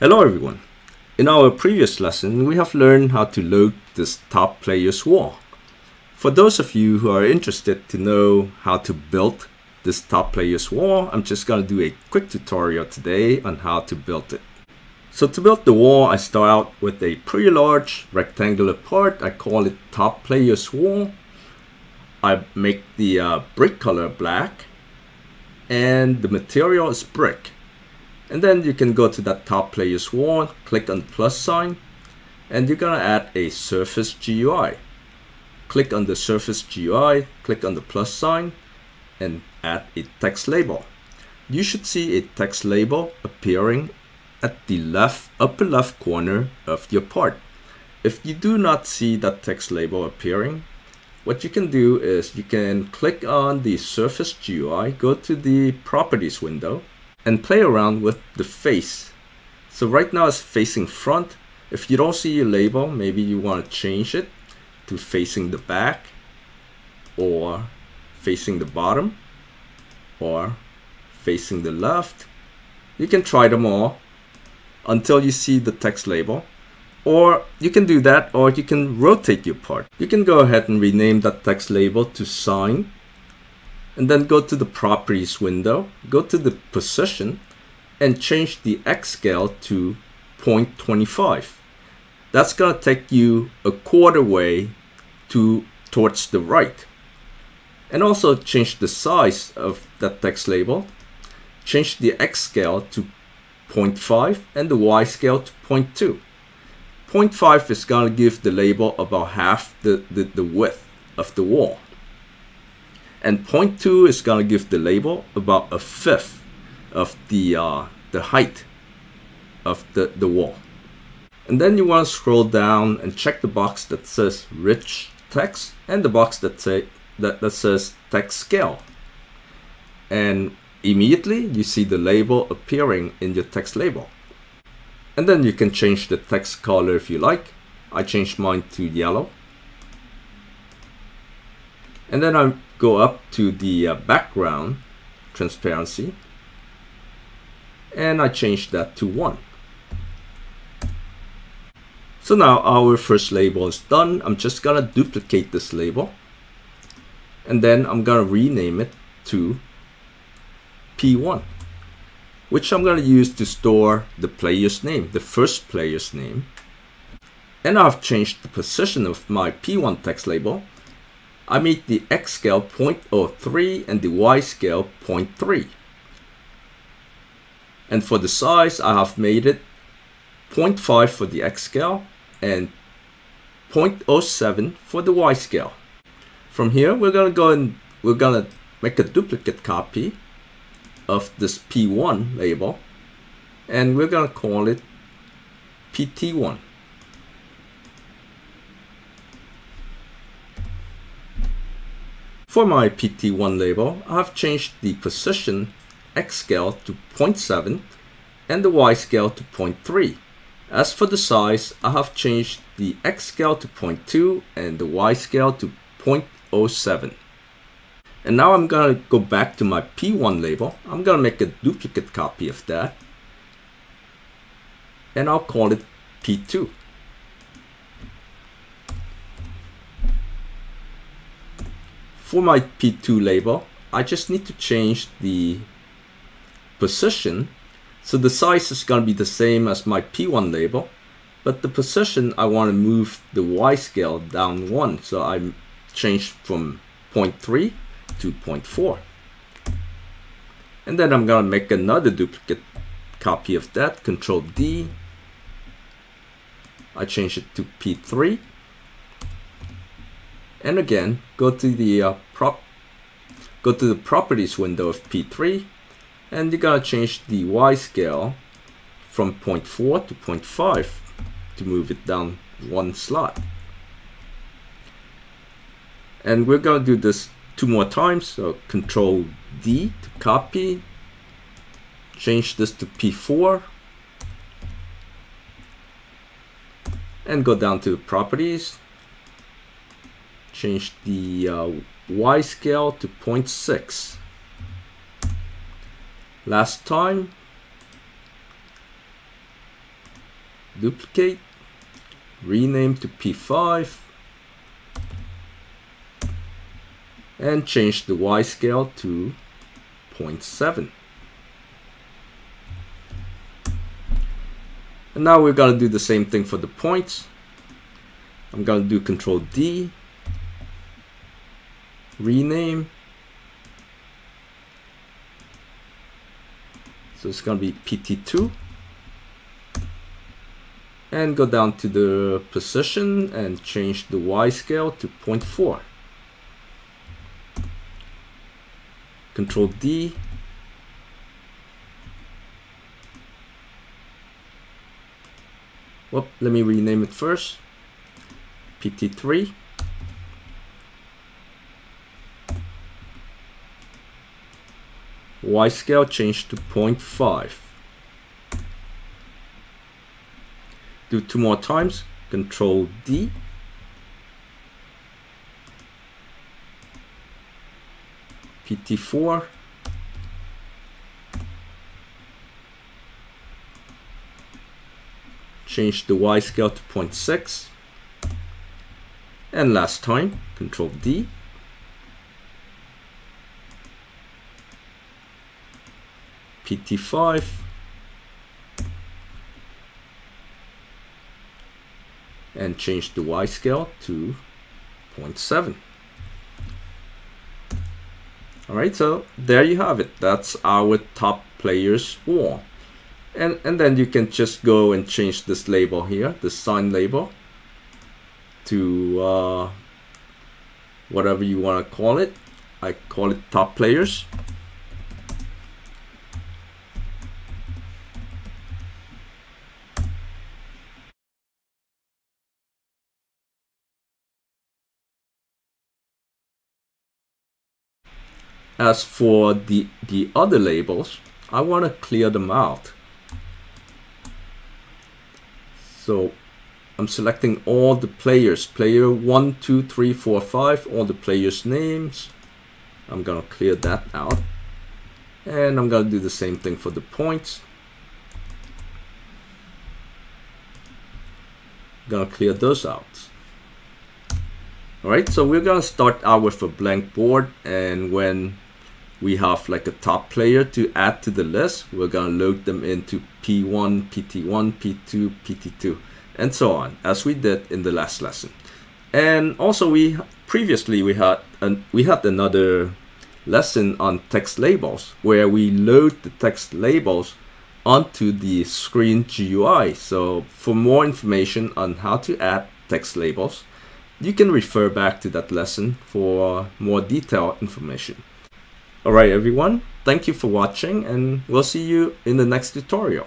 Hello everyone. In our previous lesson, we have learned how to load this top player's wall. For those of you who are interested to know how to build this top player's wall, I'm just going to do a quick tutorial today on how to build it. So to build the wall, I start out with a pretty large rectangular part. I call it top player's wall. I make the uh, brick color black and the material is brick. And then you can go to that top player's wall, click on plus sign, and you're gonna add a surface GUI. Click on the surface GUI, click on the plus sign, and add a text label. You should see a text label appearing at the left upper left corner of your part. If you do not see that text label appearing, what you can do is you can click on the surface GUI, go to the properties window, and play around with the face. So right now it's facing front. If you don't see your label, maybe you want to change it to facing the back or facing the bottom or facing the left. You can try them all until you see the text label. Or you can do that or you can rotate your part. You can go ahead and rename that text label to sign and then go to the properties window, go to the position and change the X scale to 0.25. That's going to take you a quarter way to towards the right. And also change the size of that text label. Change the X scale to 0.5 and the Y scale to 0.2. 0.5 is going to give the label about half the, the, the width of the wall. And 0.2 is going to give the label about a fifth of the, uh, the height of the, the wall. And then you want to scroll down and check the box that says rich text and the box that, say, that, that says text scale. And immediately you see the label appearing in your text label. And then you can change the text color if you like. I changed mine to yellow. And then I go up to the uh, background transparency and I change that to 1. So now our first label is done. I'm just gonna duplicate this label and then I'm gonna rename it to P1 which I'm gonna use to store the player's name, the first player's name. And I've changed the position of my P1 text label I made the X scale 0.03 and the Y scale 0.3. And for the size, I have made it 0.5 for the X scale and 0.07 for the Y scale. From here, we're gonna go and we're gonna make a duplicate copy of this P1 label and we're gonna call it PT1. For my PT1 label, I've changed the position X scale to 0.7 and the Y scale to 0.3. As for the size, I have changed the X scale to 0.2 and the Y scale to 0.07. And now I'm gonna go back to my P1 label. I'm gonna make a duplicate copy of that. And I'll call it P2. for my P2 label, I just need to change the position. So the size is to be the same as my P1 label, but the position I want to move the Y scale down one. So I changed from 0.3 to 0.4. And then I'm going to make another duplicate copy of that, Control D. I change it to P3 and again go to the uh, prop go to the properties window of P3 and you're gonna change the Y scale from 0.4 to 0.5 to move it down one slot and we're gonna do this two more times so control D to copy. Change this to P4 and go down to properties. Change the uh, Y scale to 0.6 last time. Duplicate. Rename to P5 and change the Y scale to 0.7 and now we're gonna do the same thing for the points. I'm gonna do control D rename. So it's gonna be pt2 and go down to the position and change the y scale to 0.4 control D Whoop, let me rename it first pt3 Y scale change to 0.5. Do two more times, Control D. PT4. Change the Y scale to 0.6. And last time, Control D. PT5 and change the Y scale to 0.7. Alright, so there you have it. That's our top players wall. And, and then you can just go and change this label here, the sign label, to uh, whatever you want to call it. I call it top players. As for the, the other labels, I want to clear them out. So I'm selecting all the players, player 1, 2, 3, 4, 5, all the players' names. I'm going to clear that out. And I'm going to do the same thing for the points. to clear those out. Alright, so we're to start out with a blank board and when we have like a top player to add to the list. We're gonna load them into P1, PT1, P2, PT2, and so on, as we did in the last lesson. And also we previously we had an, we had another lesson on text labels where we load the text labels onto the screen GUI. So for more information on how to add text labels, you can refer back to that lesson for more detailed information. Alright everyone, thank you for watching and we'll see you in the next tutorial.